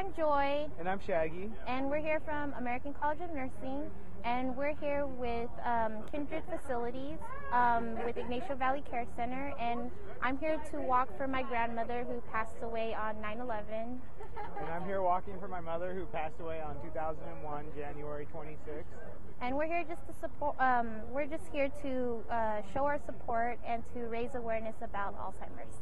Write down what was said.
I'm Joy. And I'm Shaggy. And we're here from American College of Nursing. And we're here with um, Kindred Facilities um, with Ygnacio Valley Care Center. And I'm here to walk for my grandmother who passed away on 9 11. And I'm here walking for my mother who passed away on 2001, January 26th. And we're here just to support, um, we're just here to uh, show our support and to raise awareness about Alzheimer's.